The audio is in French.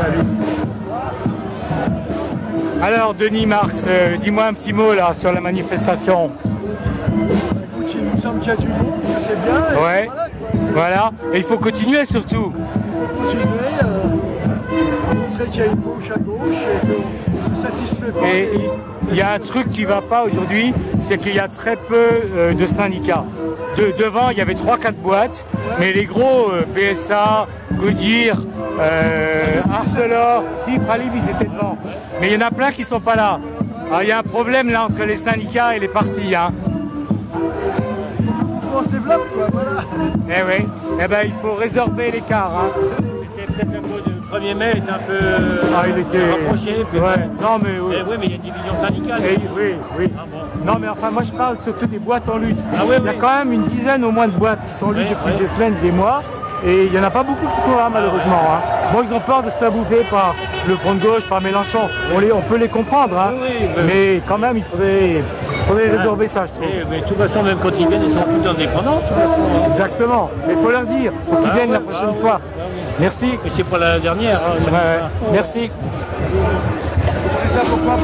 Salut. Alors Denis Mars, euh, dis-moi un petit mot là sur la manifestation. Écoute, il nous sommes qu'il du monde, c'est bien. Voilà, Et il faut continuer surtout. Il faut continuer, euh, montrer qu'il y a une gauche à gauche et se satisfait pas. Et il y a un truc qui ne va pas aujourd'hui, c'est qu'il y a très peu euh, de syndicats. De- devant, il y avait 3-4 boîtes, mais les gros euh, PSA, Goodyear, euh, Arcelor, si, Pralib, ils étaient devant. Mais il y en a plein qui sont pas là. Alors il y a un problème là entre les syndicats et les partis. Hein. on se développe, quoi, voilà. Eh oui, eh ben, il faut résorber l'écart. Hein. C'était peut-être le mot du 1er mai est un peu Ah, il était... rapproché. Ouais. Non mais oui. Eh oui, mais il y a une division syndicale. Eh, oui, oui. Ah bon. Non mais enfin moi je parle surtout des boîtes en lutte. Ah il y a oui. quand même une dizaine au moins de boîtes qui sont en lutte Oui, depuis oui. des semaines, des mois. Et il n'y en a pas beaucoup qui sont là malheureusement. Hein. Bon ils ont peur de se faire bouffer par le front de gauche, par Mélenchon. On, les, on peut les comprendre. Hein. Mais quand même il faudrait, faudrait résorber ça je trouve. Eh, mais de toute façon, même quand ils viennent, ils sont plus indépendants. de toute façon, hein. Exactement. Mais il faut leur dire. Faut qu'ils Ah viennent la prochaine ah fois. Merci. Mais c'est pas la dernière. hein. Merci. C'est ça pourquoi?